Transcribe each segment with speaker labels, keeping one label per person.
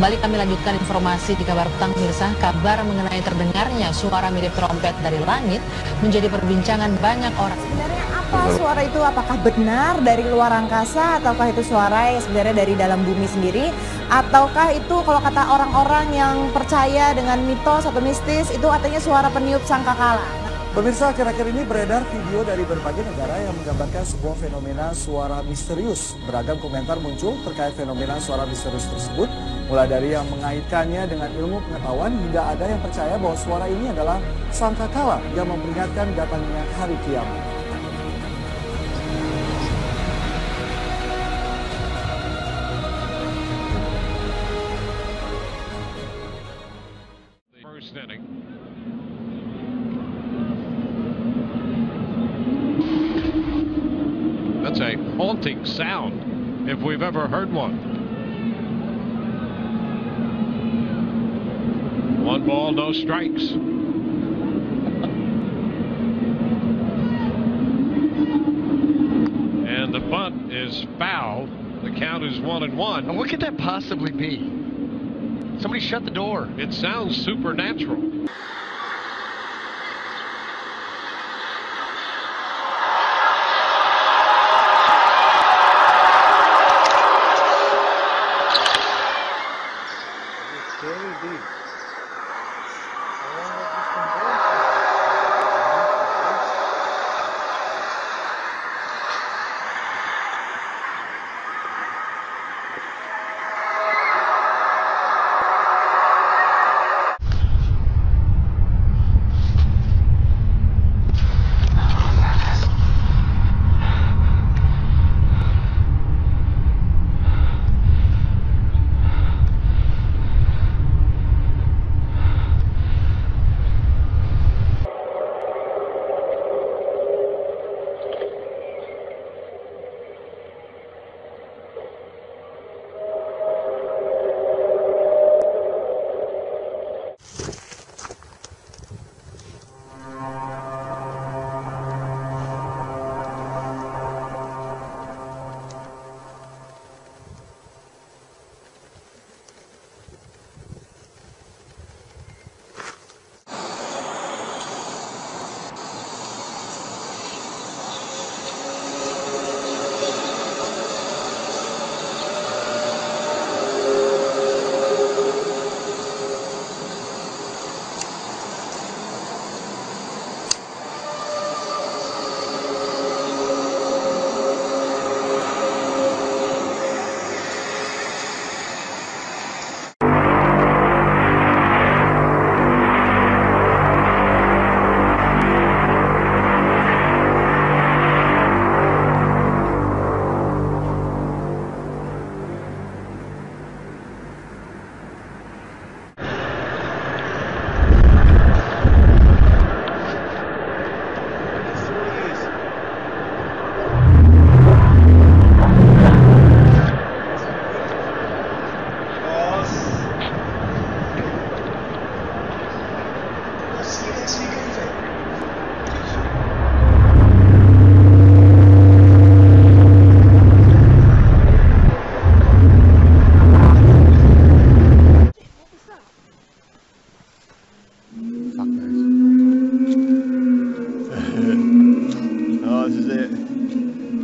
Speaker 1: Kembali kami lanjutkan informasi di kabar petang pemirsa. Kabar mengenai terdengarnya suara mirip trompet dari langit menjadi perbincangan banyak orang.
Speaker 2: Sebenarnya apa suara itu? Apakah benar dari luar angkasa ataukah itu suara yang sebenarnya dari dalam bumi sendiri? Ataukah itu kalau kata orang-orang yang percaya dengan mitos atau mistis itu artinya suara peniup sangkakala?
Speaker 3: Pemirsa, akhir-akhir ini beredar video dari berbagai negara yang menggambarkan sebuah fenomena suara misterius. Beragam komentar muncul terkait fenomena suara misterius tersebut, mulai dari yang mengaitkannya dengan ilmu pengetahuan hingga ada yang percaya bahwa suara ini adalah sangkakala yang memperingatkan datangnya hari kiamat.
Speaker 4: That's a haunting sound if we've ever heard one. One ball, no strikes. And the bunt is foul. The count is one and one.
Speaker 5: And what could that possibly be? Somebody shut the door.
Speaker 4: It sounds supernatural.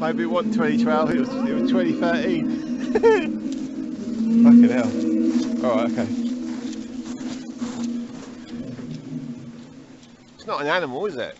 Speaker 6: Maybe it wasn't 2012, it was, it was 2013. Fucking hell. Alright, okay. It's not an animal, is it?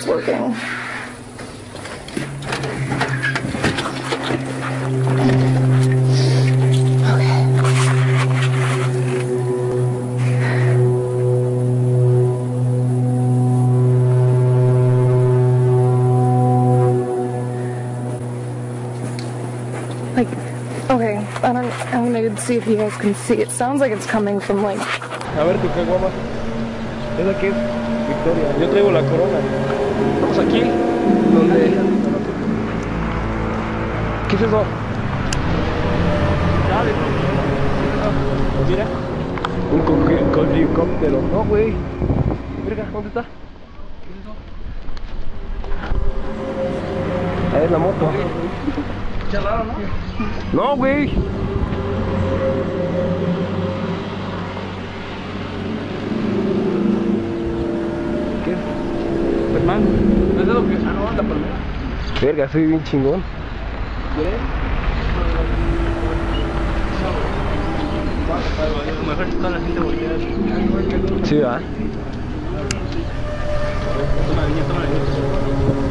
Speaker 7: It's working. Like, okay, I don't. I'm gonna see if you guys can see. It sounds like it's coming from like
Speaker 8: ¿Esa qué es? Victoria. Yo traigo la corona. Estamos aquí. Donde. ¿Qué es eso? Mira. Un colicóptero. No, güey. Verga, ¿dónde está? ¿Qué es eso? Ahí es la moto. Qué raro, ¿no? No, güey. ¿Qué? Superman. ¿No es lo que ah, no, la palmera? Verga, soy bien chingón. Mejor toda la gente voltea. Sí, ¿verdad?
Speaker 6: Caralho,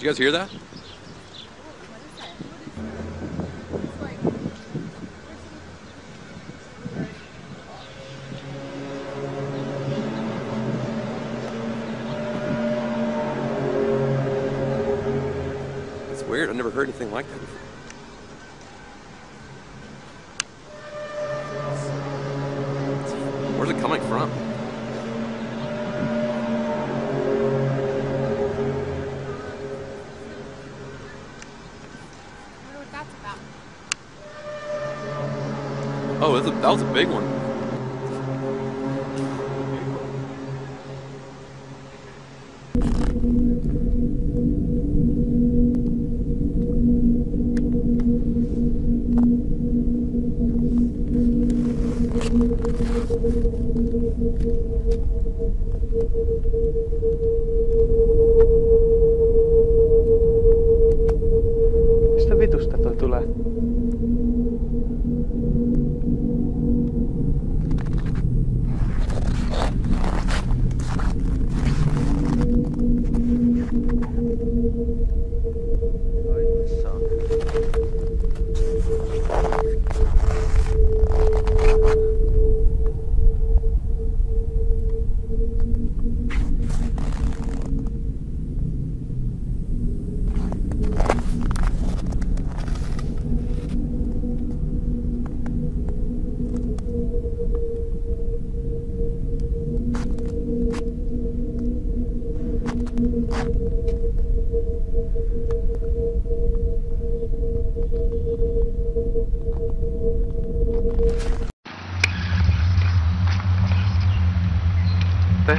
Speaker 9: Did you guys hear that? It's weird. I've never heard anything like that before. Where's it coming from? Was a big one.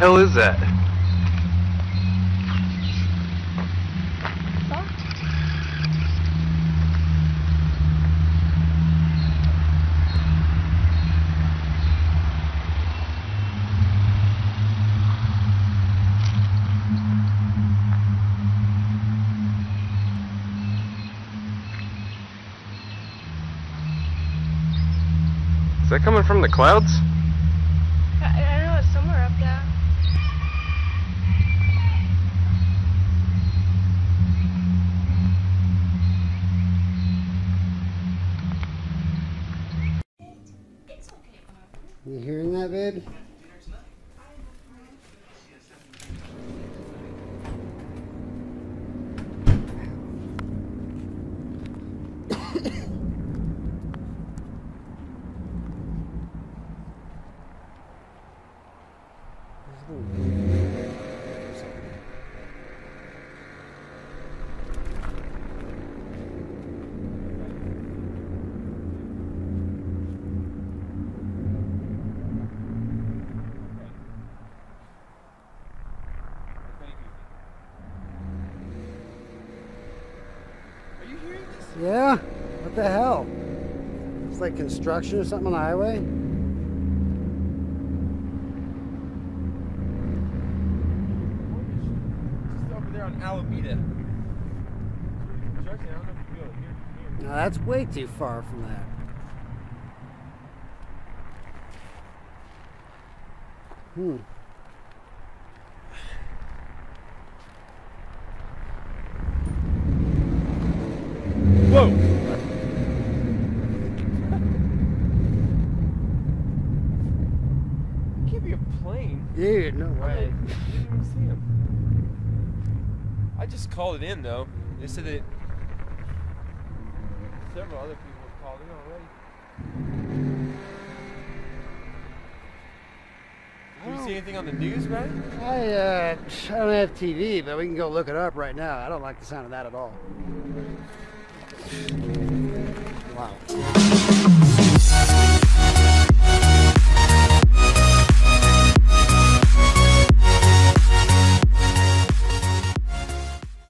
Speaker 8: Hell is that? Is that coming from the clouds?
Speaker 10: You hearing that, babe? Like construction or something on the highway?
Speaker 11: Over there on Alameda. Construction, I don't know if you go here. here.
Speaker 10: No, that's way too far from that. Hmm.
Speaker 11: Whoa! It can't be a plane.
Speaker 10: Dude, no way.
Speaker 11: I didn't even see him. I just called it in though. They said that several other people have called in already. Do you see anything on the news, man?
Speaker 10: I, uh, I don't have TV, but we can go look it up right now. I don't like the sound of that at all. Wow.